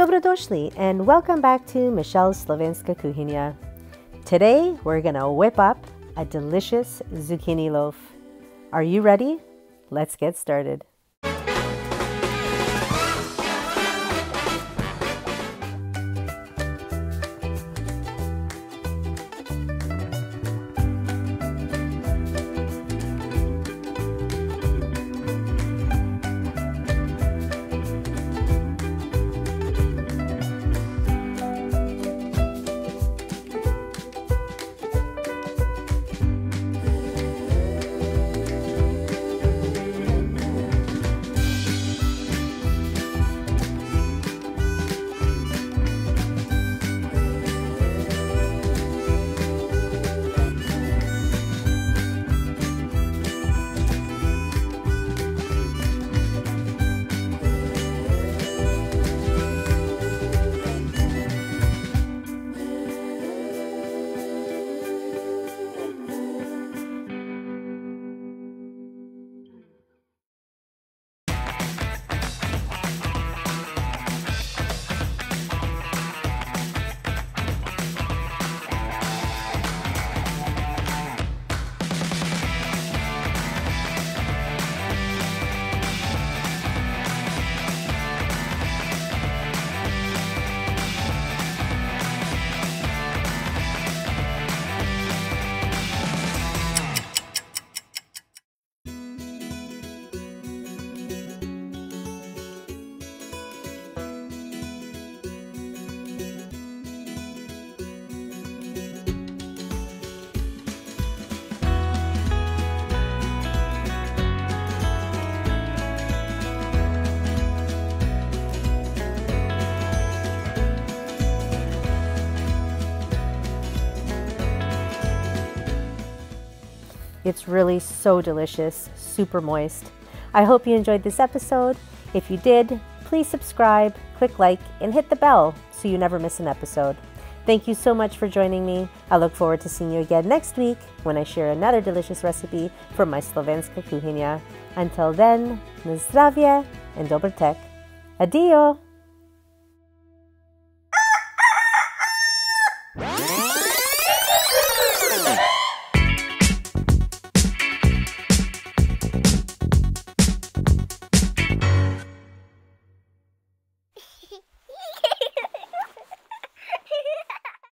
Dobrodošli and welcome back to Michelle's Slovenska Kuhinja. Today we're gonna whip up a delicious zucchini loaf. Are you ready? Let's get started. It's really so delicious, super moist. I hope you enjoyed this episode. If you did, please subscribe, click like, and hit the bell so you never miss an episode. Thank you so much for joining me. I look forward to seeing you again next week when I share another delicious recipe from my Slovenska kuhinja. Until then, zdravie and dober tek. Adio!